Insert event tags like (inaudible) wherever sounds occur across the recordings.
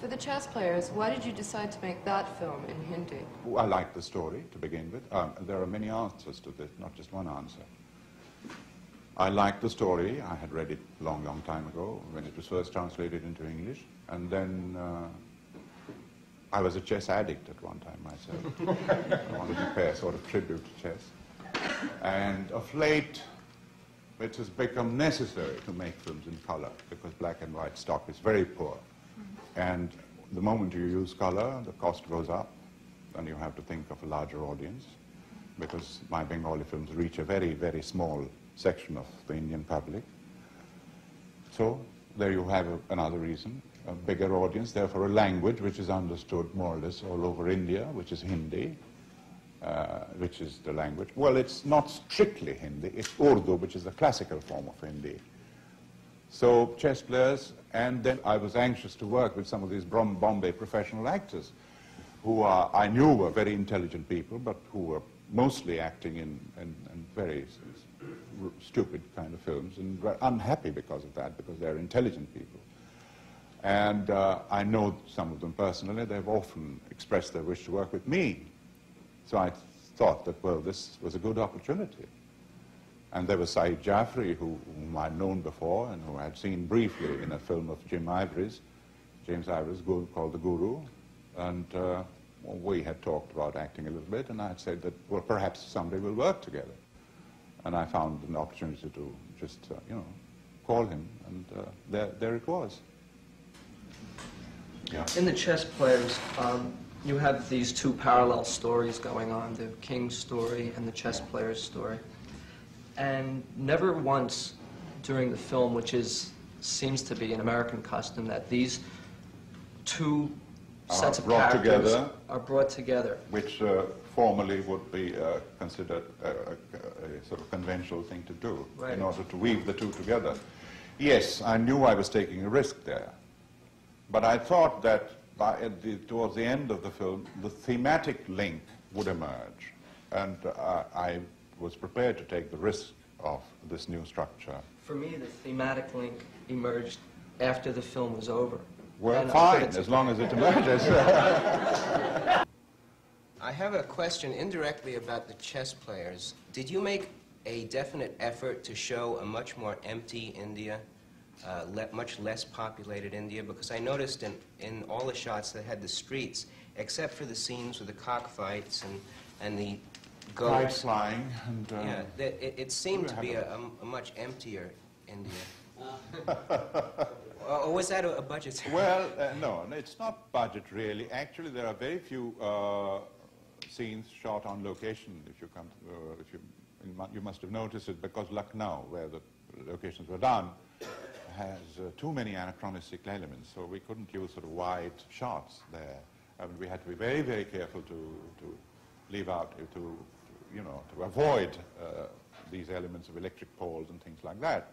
For the chess players, why did you decide to make that film in Hindi? I liked the story to begin with. Um, there are many answers to this, not just one answer. I liked the story. I had read it a long, long time ago when it was first translated into English. And then uh, I was a chess addict at one time myself. I wanted to pay a sort of tribute to chess. And of late, it has become necessary to make films in color because black and white stock is very poor. And the moment you use color, the cost goes up, and you have to think of a larger audience, because my Bengali films reach a very, very small section of the Indian public. So there you have a, another reason, a bigger audience, therefore a language which is understood more or less all over India, which is Hindi, uh, which is the language. Well, it's not strictly Hindi, it's Urdu, which is the classical form of Hindi. So chess players, and then I was anxious to work with some of these Bombay professional actors who are, I knew were very intelligent people, but who were mostly acting in, in, in very stupid kind of films and were unhappy because of that, because they're intelligent people. And uh, I know some of them personally. They've often expressed their wish to work with me. So I thought that, well, this was a good opportunity. And there was Saeed Jaffrey, who, whom I'd known before and who I'd seen briefly in a film of Jim Ivory's, James Ivory's called The Guru. And uh, well, we had talked about acting a little bit, and I'd said that, well, perhaps someday we'll work together. And I found an opportunity to just, uh, you know, call him, and uh, there, there it was. Yeah. In the chess players, um, you have these two parallel stories going on, the king's story and the chess player's story and never once during the film, which is seems to be an American custom, that these two sets of characters together, are brought together. Which uh, formally would be uh, considered a, a, a, sort of conventional thing to do right. in order to weave the two together. Yes, I knew I was taking a risk there, but I thought that by, the, towards the end of the film, the thematic link would emerge, and uh, I was prepared to take the risk of this new structure. For me, the thematic link emerged after the film was over. Well, fine, as long as it emerges. (laughs) I have a question indirectly about the chess players. Did you make a definite effort to show a much more empty India, uh, le much less populated India? Because I noticed in, in all the shots that had the streets, except for the scenes with the cockfights and, and the Kite flying and... Uh, yeah, it, it, seemed to be a, a, much emptier India. (laughs) or was that a, a budget? well, uh, no, it's not budget really. Actually, there are very few uh, scenes shot on location. If you come, to, uh, if you, you must have noticed it because Lucknow, where the locations were done, has uh, too many anachronistic elements, so we couldn't use sort of wide shots there. I mean, we had to be very, very careful to, to leave out, to you know, to avoid uh, these elements of electric poles and things like that.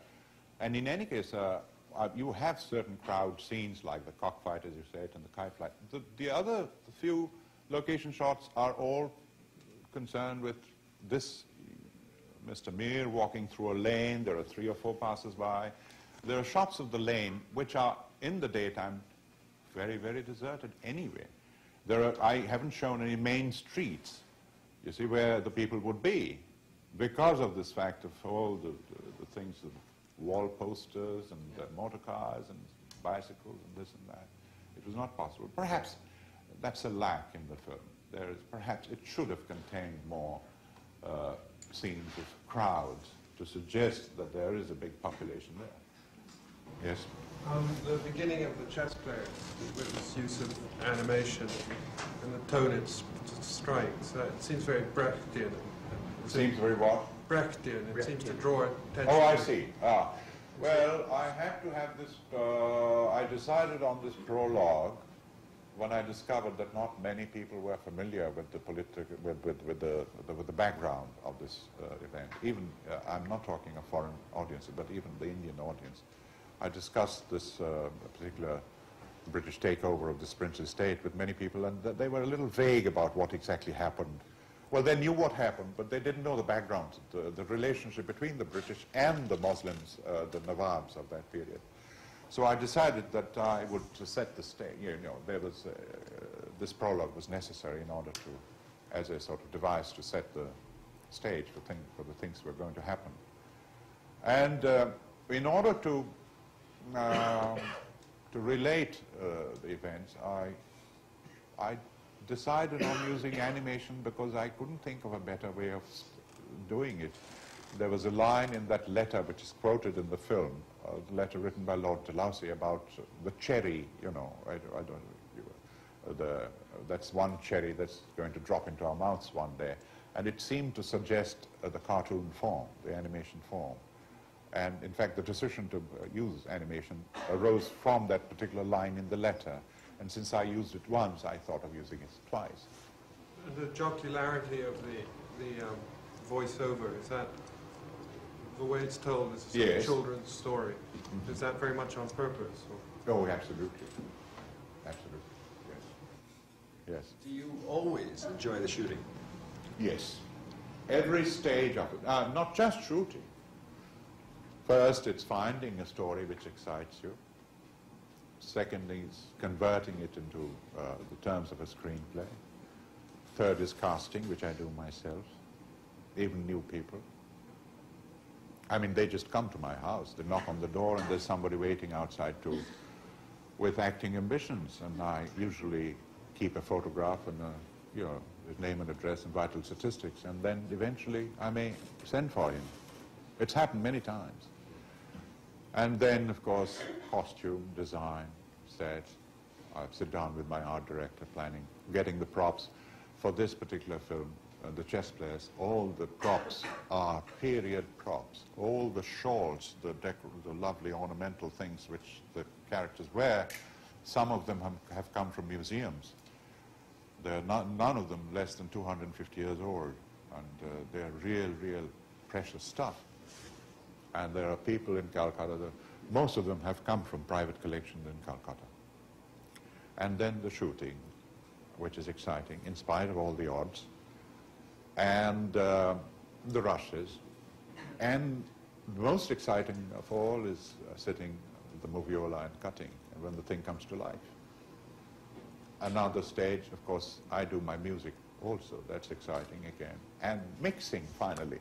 And in any case, uh, uh, you have certain crowd scenes like the cockfight, as you said, and the kite flight. The, the other the few location shots are all concerned with this Mr. Mir walking through a lane. There are three or four passers-by. There are shots of the lane which are, in the daytime, very, very deserted anyway. There are, I haven't shown any main streets you see where the people would be because of this fact of all the, the, the things, of wall posters and uh, motor cars and bicycles and this and that. It was not possible. Perhaps that's a lack in the film. There is perhaps it should have contained more uh, scenes of crowds to suggest that there is a big population there. Yes. Um, the beginning of the chess player with its use of animation and the tone it's strikes. Uh, it seems very Brechtian. It seems very what? Brechtian. It Brechtian. seems to draw attention. Oh, I see. Ah. Well, I have to have this, uh, I decided on this prologue when I discovered that not many people were familiar with the political, with, with, with, the, the, with the background of this uh, event. Even, uh, I'm not talking of foreign audiences, but even the Indian audience. I discussed this uh, particular British takeover of the princely state with many people, and they were a little vague about what exactly happened. Well, they knew what happened, but they didn't know the background, the, the relationship between the British and the Muslims, uh, the Nawabs of that period. So I decided that I would set the stage, you know, there was, uh, this prologue was necessary in order to, as a sort of device to set the stage for, thing, for the things that were going to happen. And uh, in order to, um to relate uh, the events, I, I decided on using animation because I couldn't think of a better way of doing it. There was a line in that letter which is quoted in the film, a letter written by Lord Dalhousie about the cherry, you know, I, I don't you, uh, the, that's one cherry that's going to drop into our mouths one day. And it seemed to suggest uh, the cartoon form, the animation form. And in fact, the decision to uh, use animation arose from that particular line in the letter. And since I used it once, I thought of using it twice. The jocularity of the, the um, voiceover, is that the way it's told is a Yes. children's story? Is that very much on purpose? Or? Oh, absolutely. Absolutely. Yes. Yes. Do you always enjoy the shooting? Yes. Every stage of it. Uh, not just shooting. First, it's finding a story which excites you. Secondly, is converting it into uh, the terms of a screenplay. Third is casting, which I do myself, even new people. I mean, they just come to my house. They knock on the door, and there's somebody waiting outside too, with acting ambitions. And I usually keep a photograph and a, you know, his name and address and vital statistics, and then eventually I may send for him. It's happened many times. And then, of course, costume, design, sets. I sit down with my art director, planning, getting the props for this particular film. Uh, the chess players, all the props are period props. All the shawls, the, the lovely ornamental things which the characters wear, some of them have, have come from museums. They're not, none of them less than 250 years old, and uh, they're real, real precious stuff. And there are people in Calcutta, that, most of them have come from private collections in Calcutta. And then the shooting, which is exciting, in spite of all the odds, and uh, the rushes. And most exciting of all is uh, sitting the moviola and cutting, and when the thing comes to life. Another stage, of course, I do my music also. That's exciting again. And mixing, finally.